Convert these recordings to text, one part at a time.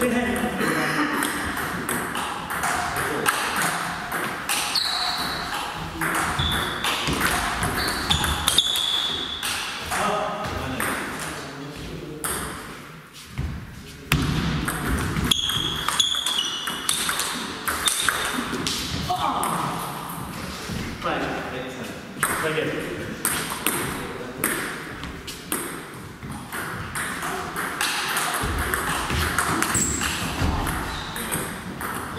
रखते हैं।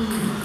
It's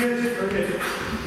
Good, okay.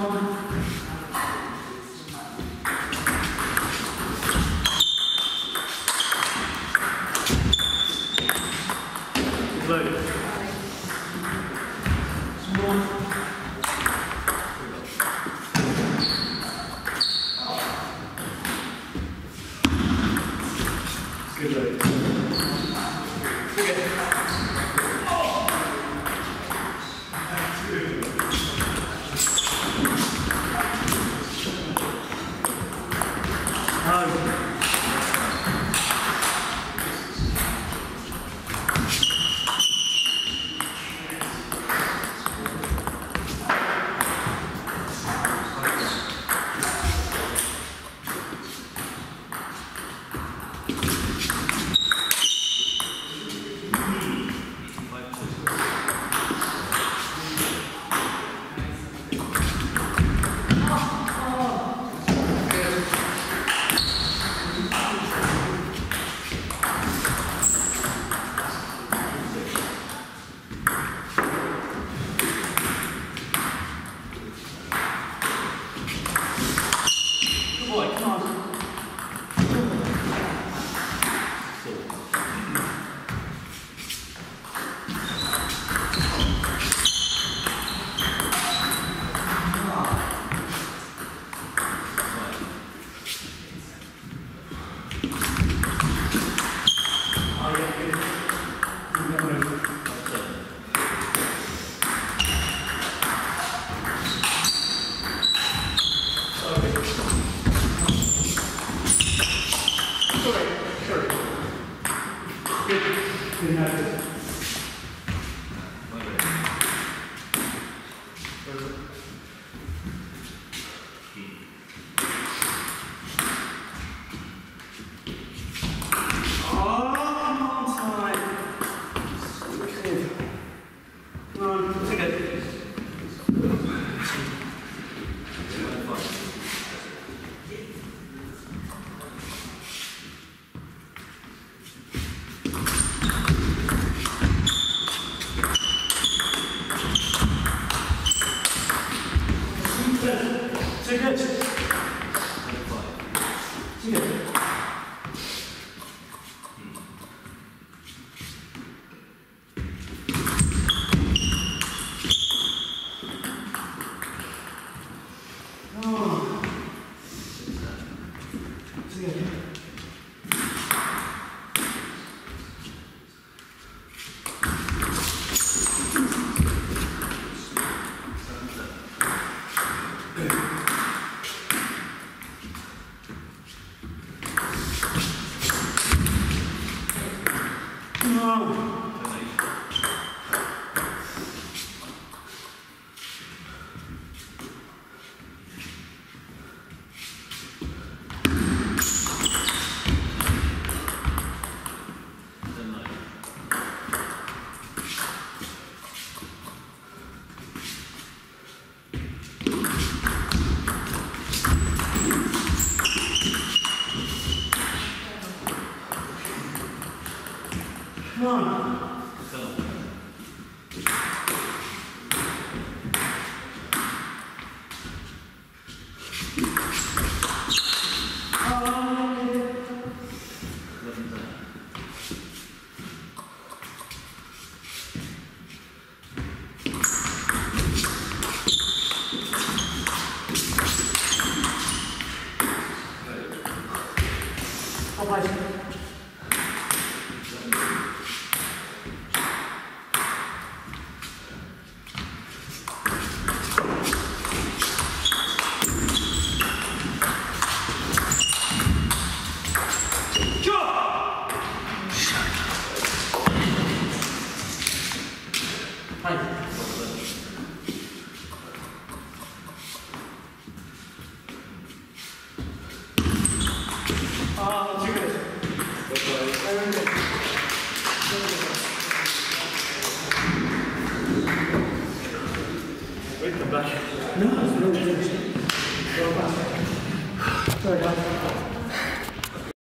Load.